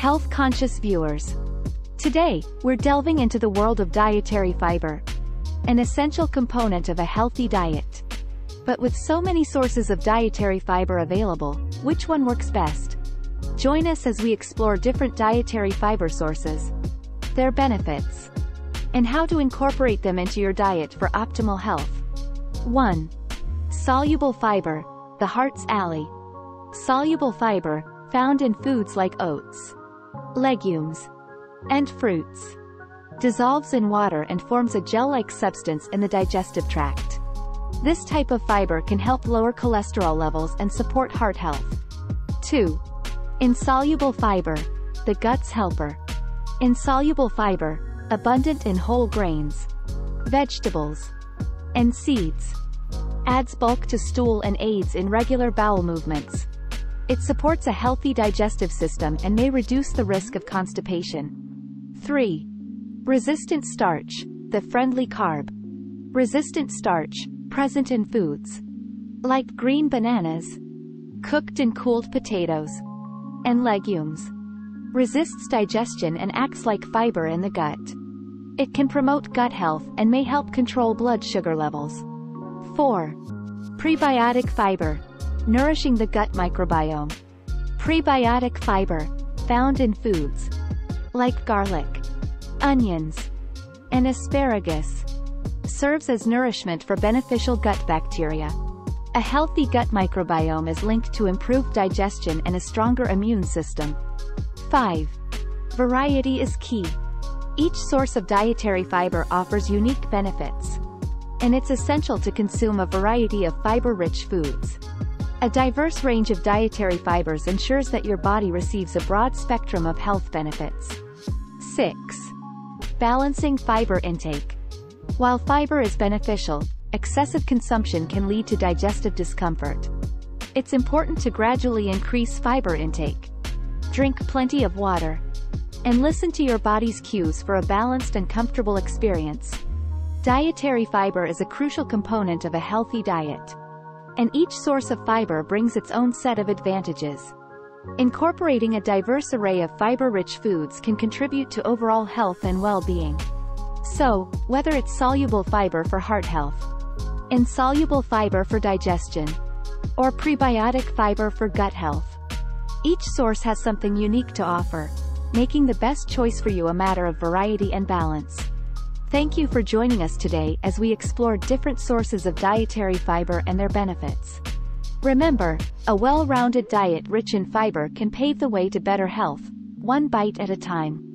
Health-conscious viewers. Today, we're delving into the world of dietary fiber, an essential component of a healthy diet. But with so many sources of dietary fiber available, which one works best? Join us as we explore different dietary fiber sources, their benefits, and how to incorporate them into your diet for optimal health. 1. Soluble fiber, the heart's ally. Soluble fiber, found in foods like oats, legumes, and fruits. Dissolves in water and forms a gel-like substance in the digestive tract. This type of fiber can help lower cholesterol levels and support heart health. 2. Insoluble fiber, the gut's helper. Insoluble fiber, abundant in whole grains, vegetables, and seeds. Adds bulk to stool and aids in regular bowel movements. It supports a healthy digestive system and may reduce the risk of constipation. 3. Resistant starch, the friendly carb. Resistant starch, present in foods like green bananas, cooked and cooled potatoes, and legumes. Resists digestion and acts like fiber in the gut. It can promote gut health and may help control blood sugar levels. 4. Prebiotic fiber, nourishing the gut microbiome. Prebiotic fiber, found in foods like garlic, onions, and asparagus, serves as nourishment for beneficial gut bacteria. A healthy gut microbiome is linked to improved digestion and a stronger immune system. 5. Variety is key. Each source of dietary fiber offers unique benefits, and it's essential to consume a variety of fiber-rich foods. A diverse range of dietary fibers ensures that your body receives a broad spectrum of health benefits. 6. Balancing fiber intake. While fiber is beneficial, excessive consumption can lead to digestive discomfort. It's important to gradually increase fiber intake. Drink plenty of water. And listen to your body's cues for a balanced and comfortable experience. Dietary fiber is a crucial component of a healthy diet and each source of fiber brings its own set of advantages. Incorporating a diverse array of fiber-rich foods can contribute to overall health and well-being. So, whether it's soluble fiber for heart health, insoluble fiber for digestion, or prebiotic fiber for gut health, each source has something unique to offer, making the best choice for you a matter of variety and balance. Thank you for joining us today as we explore different sources of dietary fiber and their benefits. Remember, a well-rounded diet rich in fiber can pave the way to better health, one bite at a time.